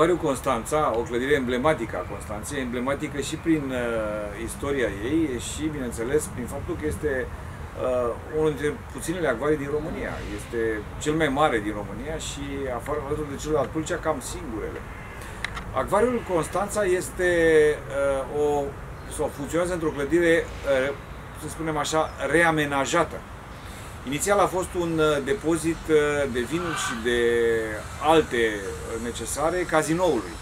Acvariul Constanța, o clădire emblematică a Constanței, emblematică și prin uh, istoria ei și, bineînțeles, prin faptul că este uh, unul dintre puținele acvarii din România. Este cel mai mare din România și, afară de celălalt de Tulcea, cam singurele. Acvariul Constanța este uh, o, sau funcționează într-o clădire, uh, să spunem așa, reamenajată. Inițial a fost un uh, depozit uh, de vinuri și de alte uh, necesare cazinoului.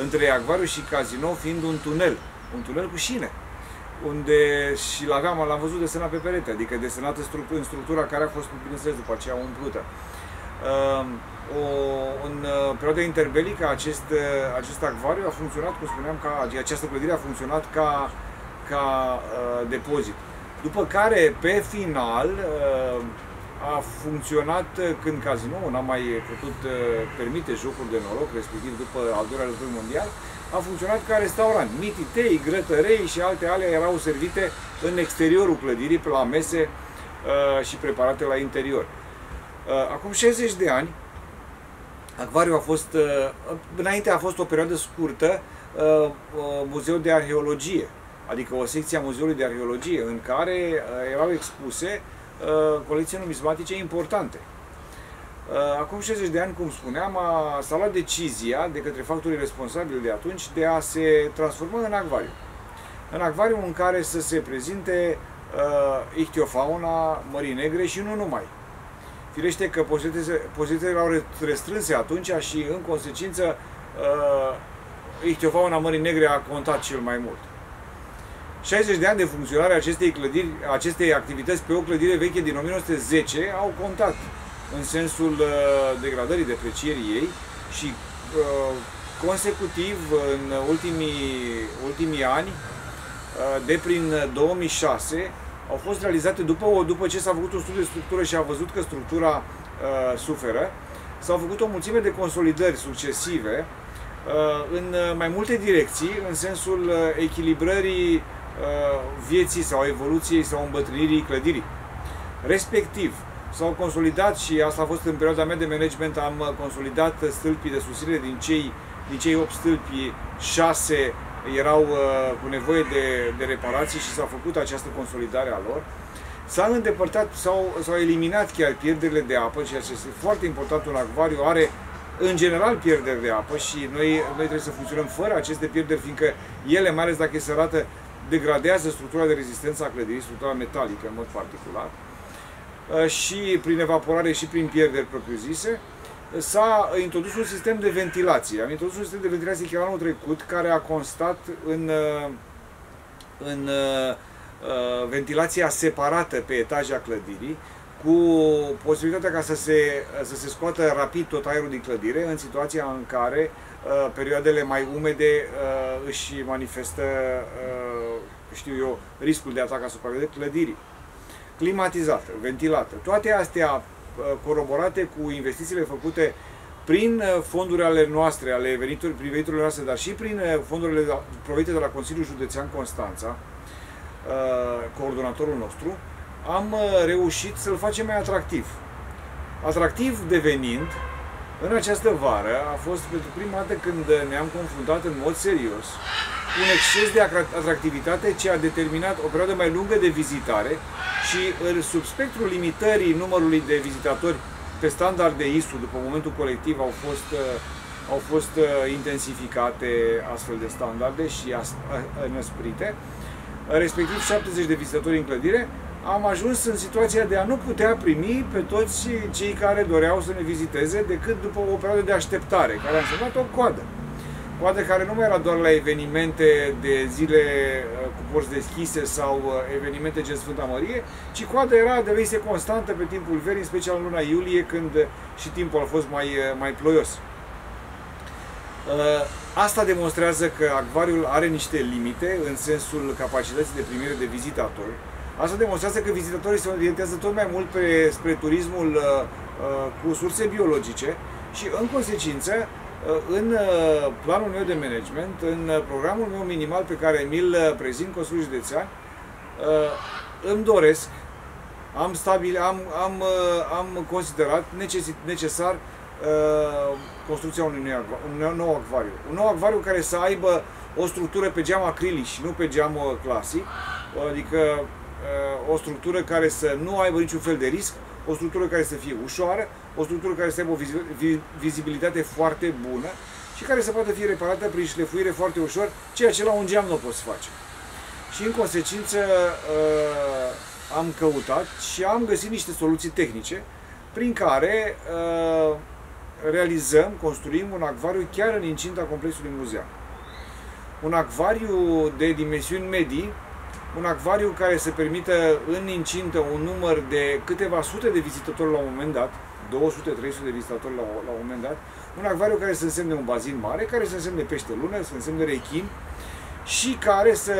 Între acvariu și casino fiind un tunel, un tunel cu șine, unde și l-aveam, l-am văzut desenat pe perete, adică desenat în, structura, în structura care a fost, bineînțeles, după aceea umplută. O, în perioada interbelică acest, acest acvariu a funcționat, cum spuneam, ca, această clădire a funcționat ca, ca uh, depozit. După care, pe final, uh, a funcționat uh, când casinoul n-a mai putut uh, permite jocuri de noroc, respectiv după al doilea război mondial, a funcționat ca restaurant. Mititei, grătărei și alte ale erau servite în exteriorul clădirii, pe la mese și preparate la interior. Acum 60 de ani, acvariul a fost, înainte a fost o perioadă scurtă, muzeu de arheologie, adică o secție a Muzeului de Arheologie, în care uh, erau expuse uh, colecții numismatice importante. Uh, acum 60 de ani, cum spuneam, a, s-a luat decizia de către factorii responsabili de atunci de a se transforma în acvariu. În acvariu în care să se prezinte uh, ictiofauna Mării Negre și nu numai. Firește că pozițiile erau restrânse atunci și, în consecință, uh, ictiofauna Mării Negre a contat cel mai mult. 60 de ani de funcționare a acestei, clădiri, acestei activități pe o clădire veche din 1910 au contat în sensul uh, degradării deprecierii ei și uh, consecutiv în ultimii, ultimii ani, uh, de prin 2006, au fost realizate după, după ce s-a făcut un studiu de structură și a văzut că structura uh, suferă, s-au făcut o mulțime de consolidări succesive uh, în mai multe direcții, în sensul uh, echilibrării Uh, vieții sau evoluției sau îmbătrânirii clădirii. Respectiv, s-au consolidat și asta a fost în perioada mea de management, am consolidat stâlpii de susținere din cei, din cei 8 stâlpi, 6 erau uh, cu nevoie de, de reparații și s-a făcut această consolidare a lor. S-a îndepărtat, s-au, s-au eliminat chiar pierderile de apă, ceea ce este foarte important, un acvariu are în general pierderi de apă și noi, noi trebuie să funcționăm fără aceste pierderi, fiindcă ele, mai ales dacă se arată degradează structura de rezistență a clădirii, structura metalică în mod particular, uh, și prin evaporare și prin pierderi propriu-zise, s-a introdus un sistem de ventilație. Am introdus un sistem de ventilație chiar anul trecut, care a constat în, uh, în uh, ventilația separată pe etaja clădirii, cu posibilitatea ca să se, să se scoată rapid tot aerul din clădire în situația în care uh, perioadele mai umede uh, își manifestă, uh, știu eu, riscul de atac asupra clădirii. Climatizată, ventilată. Toate astea uh, coroborate cu investițiile făcute prin uh, fonduri ale noastre, ale venituri, prin veniturile noastre, dar și prin uh, fondurile provenite de la Consiliul Județean Constanța, coordonatorul nostru, am uh, reușit să-l facem mai atractiv. Atractiv devenind, în această vară a fost pentru prima dată când ne-am confruntat în mod serios un exces de atractivitate ce a determinat o perioadă mai lungă de vizitare și sub spectrul limitării numărului de vizitatori pe standard de ISU după momentul colectiv au fost, uh, au fost uh, intensificate astfel de standarde și înăsprite, respectiv 70 de vizitatori în clădire, am ajuns în situația de a nu putea primi pe toți cei care doreau să ne viziteze decât după o perioadă de așteptare, care a însemnat o coadă. Coadă care nu mai era doar la evenimente de zile uh, cu porți deschise sau uh, evenimente gen Sfânta Mărie, ci coada era devenise constantă pe timpul verii, în special în luna iulie, când și timpul a fost mai, uh, mai ploios. Asta demonstrează că acvariul are niște limite în sensul capacității de primire de vizitatori, Asta demonstrează că vizitatorii se orientează tot mai mult pe, spre turismul uh, uh, cu surse biologice și, în consecință, uh, în uh, planul meu de management, în uh, programul meu minimal pe care mi-l uh, prezint Consiliul Județean, îmi doresc, am, stabil, am, am, am considerat necesar uh, construcția unui nou, un nou acvariu. Un nou acvariu care să aibă o structură pe geam acrilic și nu pe geam uh, clasic, adică uh, o structură care să nu aibă niciun fel de risc, o structură care să fie ușoară, o structură care să aibă o vizibilitate foarte bună și care să poată fi reparată prin șlefuire foarte ușor, ceea ce la un geam nu poți face. Și în consecință uh, am căutat și am găsit niște soluții tehnice prin care uh, realizăm, construim un acvariu chiar în incinta complexului muzeal. Un acvariu de dimensiuni medii, un acvariu care să permită în incintă un număr de câteva sute de vizitatori la un moment dat, 200-300 de vizitatori la, la un moment dat, un acvariu care să însemne un bazin mare, care să însemne pește lună, să însemne rechin și care să,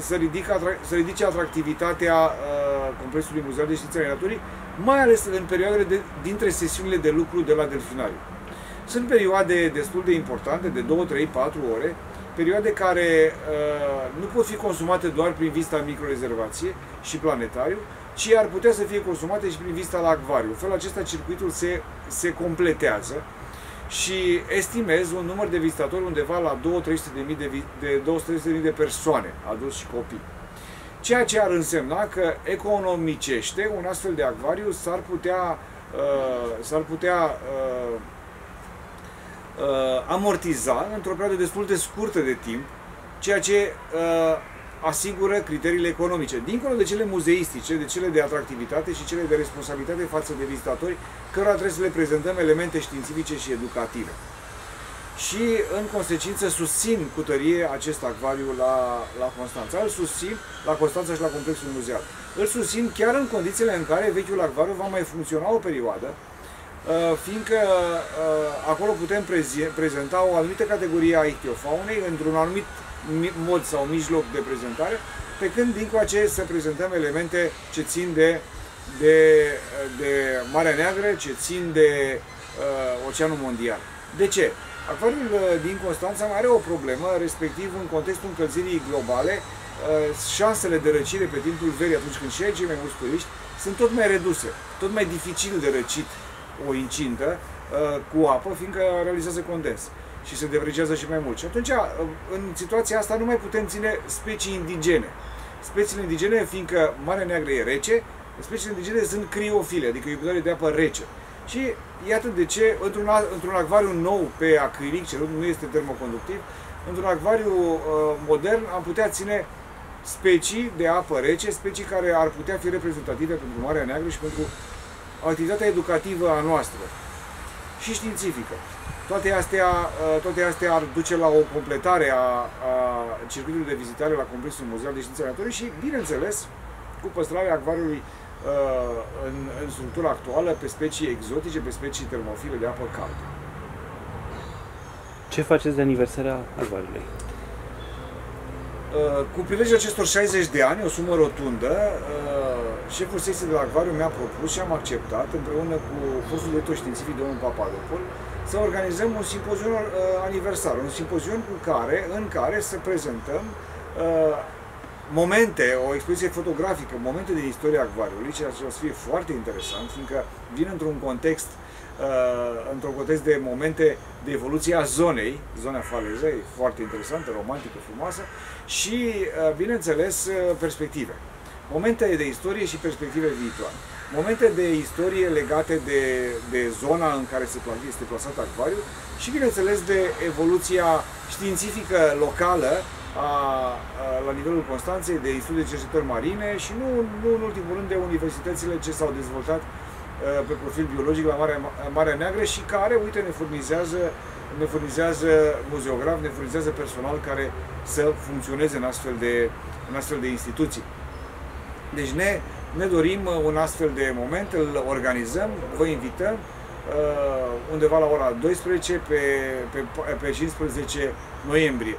să, ridică, să ridice atractivitatea uh, complexului Muzeal de Științe ale Naturii, mai ales în perioadele de, dintre sesiunile de lucru de la delfinariu. Sunt perioade destul de importante, de 2, 3, 4 ore, perioade care uh, nu pot fi consumate doar prin vista microrezervație și planetariu, ci ar putea să fie consumate și prin vista la acvariu. În felul acesta circuitul se, se completează și estimez un număr de vizitatori undeva la 2-300 de, de, 200 de, de persoane, adulți și copii. Ceea ce ar însemna că economicește un astfel de acvariu s-ar putea, uh, s-ar putea uh, uh, amortiza într-o perioadă destul de scurtă de timp, ceea ce uh, asigură criteriile economice, dincolo de cele muzeistice, de cele de atractivitate și cele de responsabilitate față de vizitatori, cărora trebuie să le prezentăm elemente științifice și educative. Și, în consecință, susțin cu tărie acest acvariu la, la Constanța. Îl susțin la Constanța și la complexul muzeal. Îl susțin chiar în condițiile în care vechiul acvariu va mai funcționa o perioadă, uh, fiindcă uh, acolo putem prezenta o anumită categorie a ichtiofaunei într-un anumit mod sau mijloc de prezentare, pe când dincoace să prezentăm elemente ce țin de, de, de Marea Neagră, ce țin de uh, Oceanul Mondial. De ce? Acvariul uh, din Constanța mai are o problemă, respectiv în contextul încălzirii globale, uh, șansele de răcire pe timpul verii, atunci când și aici cei mai mulți turiști, sunt tot mai reduse, tot mai dificil de răcit o incintă uh, cu apă, fiindcă realizează condens și se devrecează și mai mult. Și atunci, în situația asta, nu mai putem ține specii indigene. Speciile indigene, fiindcă Marea Neagră e rece, speciile indigene sunt criofile, adică iubitoare de apă rece. Și iată de ce, într-un, într-un acvariu nou pe acrilic, ce nu este termoconductiv, într-un acvariu uh, modern am putea ține specii de apă rece, specii care ar putea fi reprezentative pentru Marea Neagră și pentru activitatea educativă a noastră și științifică. Toate astea, uh, toate astea ar duce la o completare a, a circuitului de vizitare la Complexul Muzeal de Științe Naturii și, bineînțeles, cu păstrarea acvariului uh, în, în structura actuală pe specii exotice, pe specii termofile de apă caldă. Ce faceți de aniversarea acvariului? Uh, cu prilejul acestor 60 de ani, o sumă rotundă, șeful secției de la acvariu mi-a propus și am acceptat, împreună cu fostul director științific domnul Papadopol, să organizăm un simpozion uh, aniversar, un simpozion cu care, în care să prezentăm uh, momente, o expoziție fotografică, momente din istoria acvariului, ceea ce o să fie foarte interesant, fiindcă vine într-un context uh, într-un context de momente de evoluție a zonei, zona faleză, e foarte interesantă, romantică, frumoasă, și, uh, bineînțeles, uh, perspective. Momente de istorie și perspective viitoare momente de istorie legate de, de zona în care se este plasat acvariu și, bineînțeles, de evoluția științifică locală a, a, la nivelul Constanței, de studii de cercetări marine și nu, nu în ultimul rând de universitățile ce s-au dezvoltat a, pe profil biologic la Marea, Marea Neagră și care, uite, ne furnizează, ne furnizează muzeograf, ne furnizează personal care să funcționeze în astfel de, în astfel de instituții. Deci ne, ne dorim uh, un astfel de moment, îl organizăm, vă invităm uh, undeva la ora 12 pe, pe, pe 15 noiembrie.